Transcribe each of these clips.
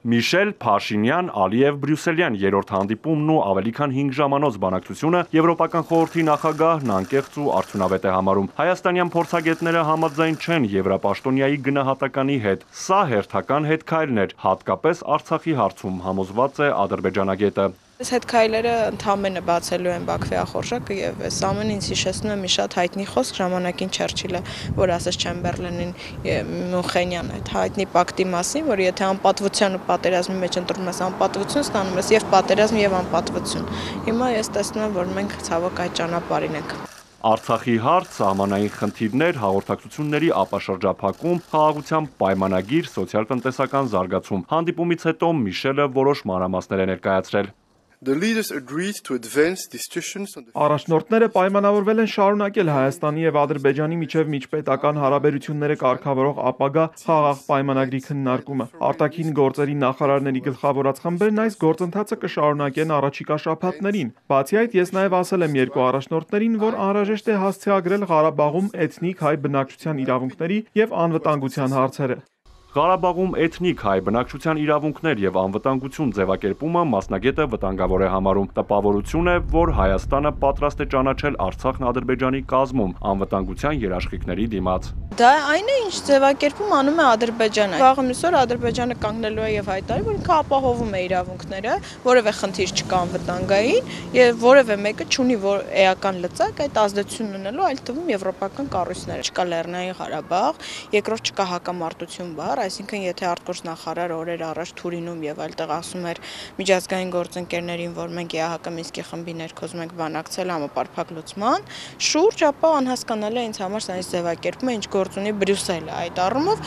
Միշել, Փաշինյան, Ալիև, Բրյուսելյան երրորդ հանդիպումն ու ավելի քան 5 ժամանոց բանակցությունը Եվրոպական խորհրդի նախագահն անկեղծ ու արդյունավետ է համարում։ Հայաստանյան փորձագետները համաձայն չեն Եվրապաշտոնյայի գնահատականի հետ։ Սա հերթական հետքայլն էր, հատկապես Արցախի հարցում, համոզված է ադրբեջանագետը։ Այս հետ քայլերը ընդհանրապես բացելու են Բաքվի ախորժակը եւ այս ամենը ինձ հիշեցնում է մի շատ հայտնի խոսք ժամանակին Չերչիլը, որ ասաց Չեմբերլենին Մունխենյան այդ հայտնի պակտի մասին, որ եթե անպատվության ու պատերազմի մեջ ընտրում ես անպատվություն, ստանում ես եւ պատերազմ եւ անպատվություն։ Հիմա ես տեսնում եմ, որ մենք ցավոք այդ ճանապարհին ենք։ Արցախի հարց, սահմանային խնդիրներ, հաղորդակցությունների ապաշրջափակում, խաղաղության պայմանագիր, սոցիալ-տնտեսական զարգացում։ Հանդիպումից հետո Միշելը որոշ մանրամասներ է ներկայացրել։ Առաջնորդները պայմանավորվել են շարունակել Հայաստանի եւ Ադրբեջանի միջև միջպետական հարաբերությունները կարգավորող ապագա խաղաղ պայմանագրի քննարկումը։ Արտաքին գործերի նախարարների գլխավորած խմբերն այս գործընթացը կշարունակեն առաջիկա շաբաթներին։ Բացի այդ, ես նաեւ ասել եմ երկու առաջնորդներին, որ անհրաժեշտ է հասցեագրել Ղարաբաղում էթնիկ հայ բնակչության իրավունքների եւ անվտանգության հարցերը։ Ղարաբաղում էթնիկ հայ բնակչության իրավունքներ եւ անվտանգություն ձևակերպումը մասնագետը վտանգավոր է համարում։ Տպավորություն է, որ Հայաստանը պատրաստ է ճանաչել Արցախն Ադրբեջանի կազմում անվտանգության երաշխիքների դիմաց։ Դա այն է, ինչ ձևակերպում անում է Ադրբեջանը։ Վաղը միսօր Ադրբեջանը կանգնելու է եւ հայտարարի, որ ինքը ապահովում է իրավունքները, որևէ խնդիր չկա անվտանգային եւ որևէ մեկը չունի որ էական լծակ այդ ազդեցություն ունենալու, այլ թվում եվրոպական կառույցները։ Չկա Լեռնային Ղարաբաղ, երկրորդ չկա հակամարտություն բառ, այսինքն եթե արտգործ նախարար օրեր առաջ Թուրինում եւ այլտեղ ասում էր միջազգային գործընկերներին, որ մենք ԵԱՀԿ Մինսկի խմբի ներքոզում ենք բանակցել համապարփակ լուծման, շուրջ ապա անհասկանալի է ինձ համար ինձ ձևակերպում է ինչ գործ ունի Բրյուսելը այդ առումով,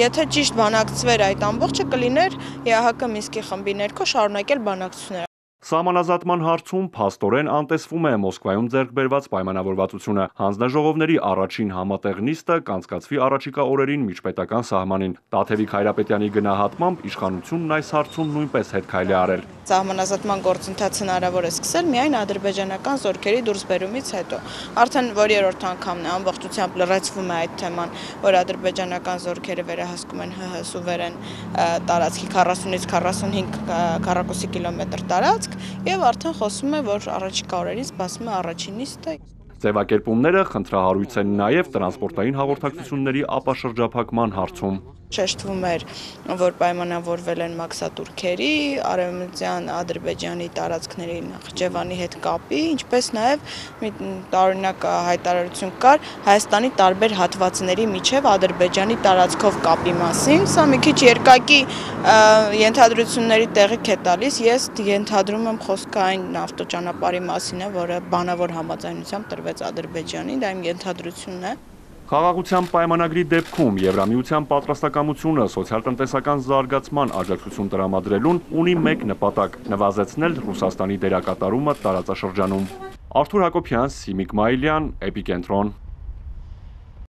եթե ճիշտ բանակցվեր այդ ամբողջը կլիներ ԵԱՀԿ Մինսկի խմբի ներքո շարունակել բանակցությունները Սահմանազատման հարցում փաստորեն անտեսվում է Մոսկվայում ձեռք բերված պայմանավորվածությունը։ Հանձնաժողովների առաջին համատեղ նիստը կանցկացվի առաջիկա օրերին միջպետական սահմանին։ Տաթևիկ Հայրապետյանի գնահատմամբ իշխանությունն այս հարցում նույնպես հետ քայլ է արել։ Սահմանազատման գործընթացը հնարավոր է սկսել միայն ադրբեջանական զորքերի դուրսբերումից հետո։ Արդեն որ երրորդ անգամն է ամբողջությամբ լրացվում է այդ թեման, որ ադրբեջանական զորքերը վերահսկում են ՀՀ սուվերեն տարածքի 40-ից 45 քառակուսի կիլոմետր տարածք եւ արդեն խոսում է, որ առաջիկա օրերին սպասում է առաջին նիստը։ Ձևակերպումները խնդրահարույց են նաև տրանսպորտային հաղորդակցությունների ապաշրջափակման հարցում շեշտվում էր, որ պայմանավորվել են մաքսատուրքերի, արևմտյան Ադրբեջանի տարածքների Նախճեվանի հետ կապի, ինչպես նաև մի տարօրինակ հայտարարություն կար Հայաստանի տարբեր հատվածների միջև Ադրբեջանի տարածքով կապի մասին։ Սա մի քիչ երկակի ենթադրությունների տեղիք է տալիս։ Ես ենթադրում եմ խոսքը այն ավտոճանապարհի մասին է, որը բանավոր համաձայնությամբ տրվեց Ադրբեջանին, դա իմ ենթադրությունն է։ Խաղաղության պայմանագրի դեպքում Եվրամիության պատրաստակամությունը սոցիալ-տնտեսական զարգացման աջակցություն տրամադրելուն ունի մեկ նպատակ՝ նվազեցնել Ռուսաստանի դերակատարումը տարածաշրջանում։ Արթուր Հակոբյան, Սիմիկ Մայլյան, Էպիկենտրոն